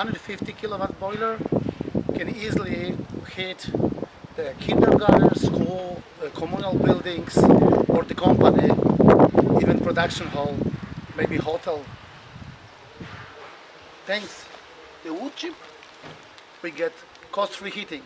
150 kilowatt boiler can easily heat the kindergarten, school, uh, communal buildings, or the company, even production hall, maybe hotel. Thanks the wood chip, we get cost-free heating.